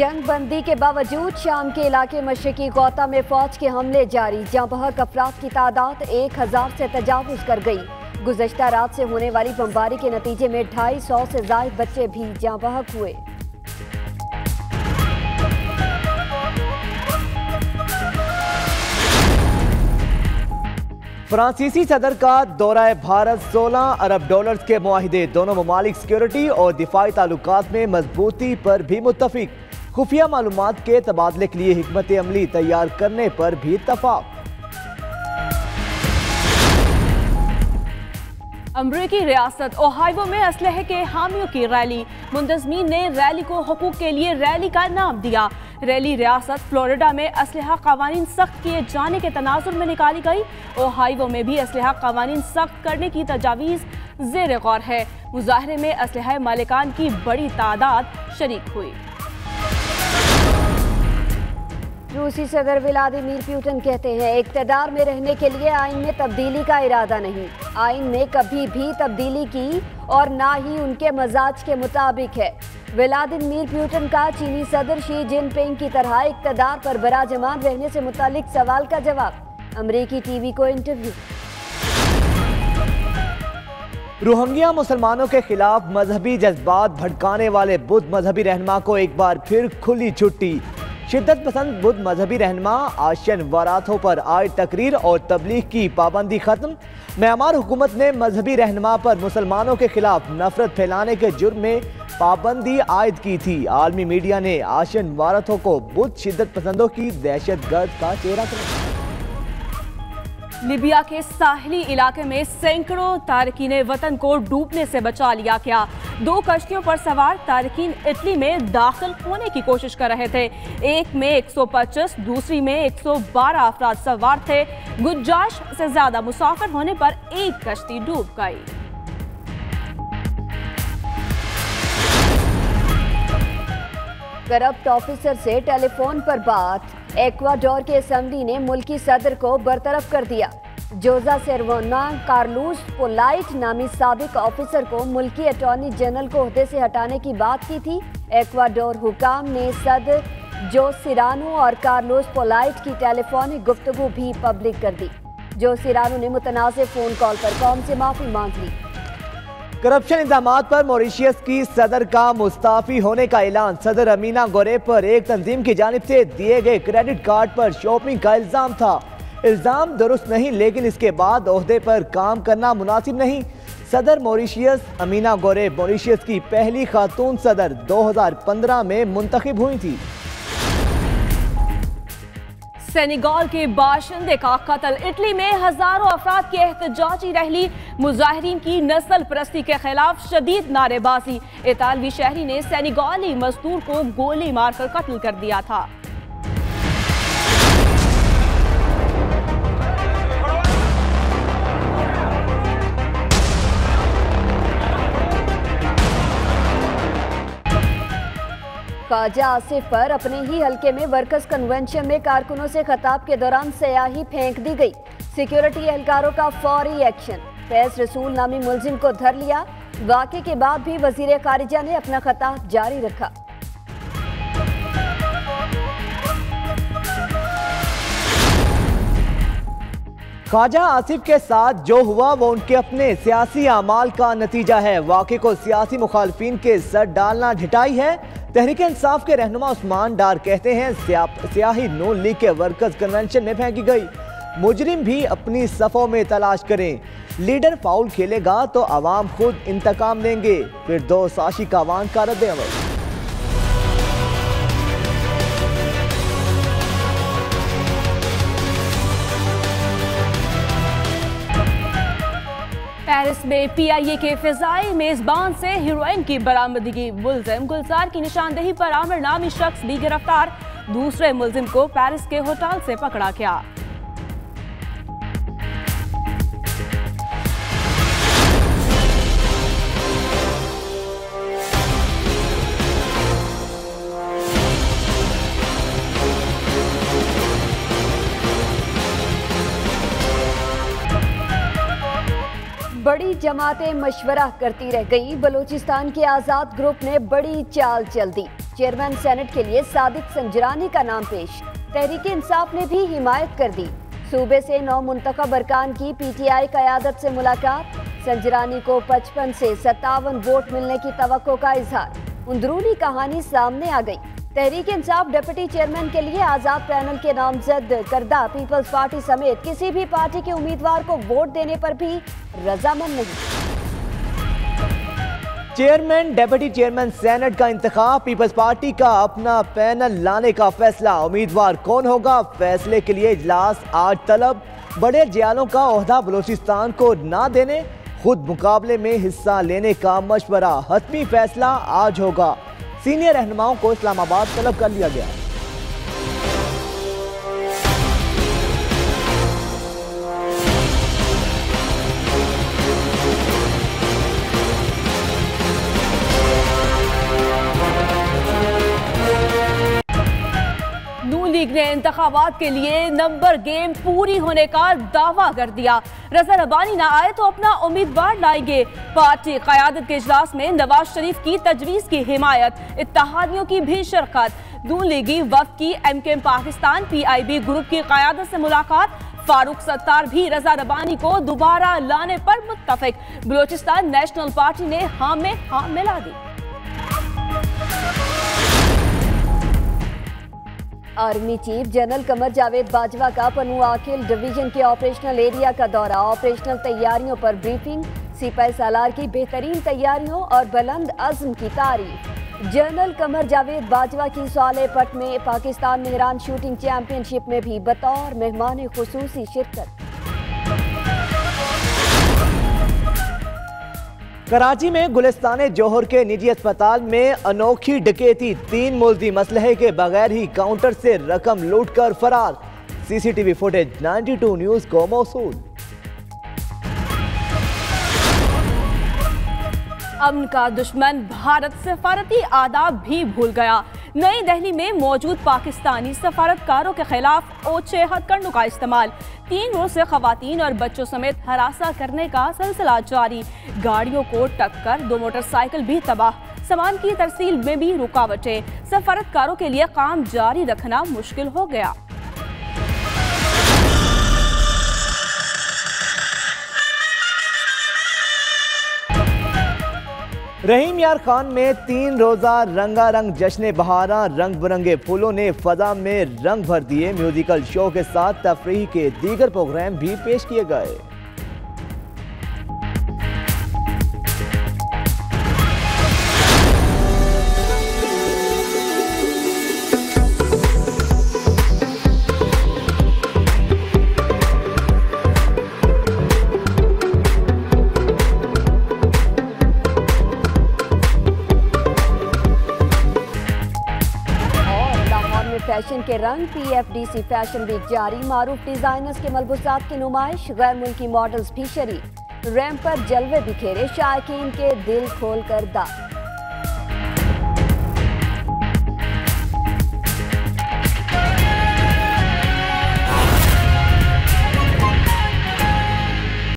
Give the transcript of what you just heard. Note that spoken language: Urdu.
جنگ بندی کے باوجود شام کے علاقے مشرقی غوطہ میں فوج کے حملے جاری جہاں بہت افراد کی تعداد ایک ہزار سے تجاوز کر گئی۔ گزشتہ رات سے ہونے والی بمباری کے نتیجے میں ڈھائی سو سے زائد بچے بھی جہاں بحق ہوئے۔ فرانسیسی صدر کا دورہ بھارت سولہ ارب ڈالرز کے معاہدے، دونوں ممالک سیکیورٹی اور دفاعی تعلقات میں مضبوطی پر بھی متفق۔ خفیہ معلومات کے تبادلے کے لیے حکمت عملی تیار کرنے پر بھی اتفاق۔ امریکی ریاست اوہائیو میں اسلحے کے حامیوں کی ریلی۔ منتظمین نے ریلی کو حقوق کے لیے ریلی کا نام دیا۔ ریلی ریاست فلوریڈا میں اسلحہ قوانین سخت کیے جانے کے تناظر میں نکالی گئی۔ اوہائیو میں بھی اسلحہ قوانین سخت کرنے کی تجاویز زیر غور ہے۔ مظاہرے میں اسلحہ مالکان کی بڑی تعداد شریک ہوئی۔ روسی صدر ولادیمیر پیوٹن کہتے ہیں، اقتدار میں رہنے کے لیے آئین میں تبدیلی کا ارادہ نہیں۔ آئین نے کبھی بھی تبدیلی کی اور نہ ہی ان کے مزاج کے مطابق ہے۔ ولادیمیر پیوٹن کا چینی صدر شی جن پنگ کی طرح اقتدار پر براجمان رہنے سے متعلق سوال کا جواب۔ امریکی ٹی وی کو انٹرویو۔ روہنگیا مسلمانوں کے خلاف مذہبی جذبات بھڑکانے والے بدھ مذہبی رہنما کو ایک بار پھر کھلی چھٹی۔ شدت پسند بدھ مذہبی رہنما، آشین واراتھوں پر آئے تقریر اور تبلیغ کی پابندی ختم۔ میامار حکومت نے مذہبی رہنما پر مسلمانوں کے خلاف نفرت پھیلانے کے جرم میں پابندی عائد کی تھی۔ عالمی میڈیا نے آشین واراتھوں کو بدھ شدت پسندوں کی دہشت گرد کا چہرہ کر لیبیا کے ساحلی علاقے میں سینکڑوں تارکین وطن کو ڈوبنے سے بچا لیا گیا۔ دو کشتیوں پر سوار تارکین اٹلی میں داخل ہونے کی کوشش کر رہے تھے۔ ایک میں ایک سو پچیس، دوسری میں ایک سو بارہ افراد سوار تھے۔ گنجائش سے زیادہ مسافر ہونے پر ایک کشتی ڈوب گئی۔ کرپٹ آفیسر سے ٹیلی فون پر بات۔ ایکواڈور کے اسمبلی نے ملکی صدر کو برطرف کر دیا۔ جوزا سیرونا، کارلوس پولائٹ نامی سابق آفیسر کو ملکی اٹارنی جنرل کو عہدے سے ہٹانے کی بات کی تھی۔ ایکواڈور حکام نے صدر جو سیرانو اور کارلوس پولائٹ کی ٹیلی فونک گفتگو بھی پبلک کر دی۔ جو سیرانو نے متنازع فون کال پر قوم سے معافی مانگ لی۔ کرپشن الزامات پر موریشیس کی صدر کا مستعفی ہونے کا اعلان۔ صدر امینا گورے پر ایک تنظیم کی جانب سے دیے گئے کریڈٹ کارڈ پر شاپنگ کا الزام تھا۔ الزام درست نہیں، لیکن اس کے بعد عہدے پر کام کرنا مناسب نہیں۔ صدر موریشیس، امینا گورے، موریشیس کی پہلی خاتون صدر دو ہزار پندرہ میں منتخب ہوئی تھی۔ سینیگال کے باشندے کا قتل۔ اٹلی میں ہزاروں افراد کی احتجاجی رہلی مظاہرین کی نسل پرستی کے خلاف شدید نعرے بازی۔ اطالوی شہری نے سینیگالی مزدور کو گولی مار کر قتل کر دیا تھا۔ خواجہ آصف پر اپنے ہی حلقے میں ورکرز کنونشن میں کارکنوں سے خطاب کے دوران سیاہی پھینک دی گئی۔ سیکیورٹی اہلکاروں کا فوری ایکشن۔ فیض رسول نامی ملزم کو دھر لیا۔ واقعے کے بعد بھی وزیر خارجہ نے اپنا خطاب جاری رکھا۔ خواجہ آصف کے ساتھ جو ہوا وہ ان کے اپنے سیاسی اعمال کا نتیجہ ہے۔ واقعے کو سیاسی مخالفین کے سر ڈالنا ڈھٹائی ہے۔ تحریک انصاف کے رہنما عثمان ڈار کہتے ہیں سیاہی نون لیگ کے ورکرز کنونشن میں پھینکی گئی۔ مجرم بھی اپنی صفوں میں تلاش کریں۔ لیڈر فاؤل کھیلے گا تو عوام خود انتقام دیں گے۔ پھر دو ساشی کا عوام کا رد عمل پیرس میں پی آئی اے کے فضائی میزبان سے ہیروئن کی برآمدگی۔ ملزم گلزار کی نشاندہی پر عامر نامی شخص بھی گرفتار۔ دوسرے ملزم کو پیرس کے ہوٹل سے پکڑا گیا۔ بڑی جماعتیں مشورہ کرتی رہ گئی بلوچستان کے آزاد گروپ نے بڑی چال چل دی۔ چیئرمین سینٹ کے لیے صادق سنجرانی کا نام پیش۔ تحریک انصاف نے بھی حمایت کر دی۔ صوبے سے نو منتخب ارکان کی پی ٹی آئی قیادت سے ملاقات۔ سنجرانی کو پچپن سے ستاون ووٹ ملنے کی توقع کا اظہار۔ اندرونی کہانی سامنے آ گئی۔ تحریک انصاف ڈپٹی چیئرمین کے لیے آزاد پینل کے نامزد کردہ پیپلز پارٹی سمیت کسی بھی پارٹی کے امیدوار کو ووٹ دینے پر بھی رضامند نہیں۔ چیئرمین ڈیپٹی چیئرمین سینٹ کا انتخاب، پیپلز پارٹی کا اپنا پینل لانے کا فیصلہ۔ امیدوار کون ہوگا؟ فیصلے کے لیے اجلاس آج طلب۔ بڑے جیالوں کا عہدہ بلوچستان کو نہ دینے، خود مقابلے میں حصہ لینے کا مشورہ۔ حتمی فیصلہ آج ہوگا۔ سینئر رہنماؤں کو اسلام آباد طلب کر لیا گیا۔ لیگ نے انتخابات کے لیے نمبر گیم پوری ہونے کا دعویٰ کر دیا۔ رضا ربانی نہ آئے تو اپنا امیدوار لائیں گے۔ پارٹی قیادت کے اجلاس میں نواز شریف کی تجویز کی حمایت، اتحادیوں کی بھی شرکت۔ نون لیگی وقت کی ایم کے Pakistan P I B group کی قیادت سے ملاقات۔ فاروق ستار بھی رضا ربانی کو دوبارہ لانے پر متفق۔ بلوچستان نیشنل پارٹی نے ہاں میں ہاں ملا دی۔ Army chief general Qamar Javed Bajwa کا پنو آکل ڈویژن کے آپریشنل ایریا کا دورہ۔ آپریشنل تیاریوں پر بریفنگ۔ سپاہی سالار کی بہترین تیاریوں اور بلند عزم کی تعریف۔ جنرل قمر جاوید باجوہ کی سوالے پٹ میں Pakistan Mehran shooting championship میں بھی بطور مہمان خصوصی شرکت۔ کراچی میں گلستان جوہر کے نجی اسپتال میں انوکھی ڈکیتی تین ملزی مسلحے کے بغیر ہی کاؤنٹر سے رقم لوٹ کر فرار۔ C C T V footage ninety two news کو موصول۔ امن کا دشمن بھارت سفارتی آداب بھی بھول گیا۔ نئی دہلی میں موجود پاکستانی سفارتکاروں کے خلاف اوچے ہتھ کنڈوں کا استعمال۔ تین روز سے خواتین اور بچوں سمیت ہراساں کرنے کا سلسلہ جاری۔ گاڑیوں کو ٹکر، دو موٹر سائیکل بھی تباہ۔ سامان کی ترسیل میں بھی رکاوٹیں۔ سفارتکاروں کے لیے کام جاری رکھنا مشکل ہو گیا۔ رحیم یار خان میں تین روزہ رنگا رنگ جشن بہارا رنگ برنگے پھولوں نے فضا میں رنگ بھر دیے۔ میوزیکل شو کے ساتھ تفریح کے دیگر پروگرام بھی پیش کیے گئے۔ کے رنگ P F D C fashion week جاری۔ معروف ڈیزائنرز کے ملبوسات کی نمائش، غیر ملکی ماڈلز بھی شریک۔ ریمپ پر جلوے بکھیرے شائقین کے دل کھول کر دا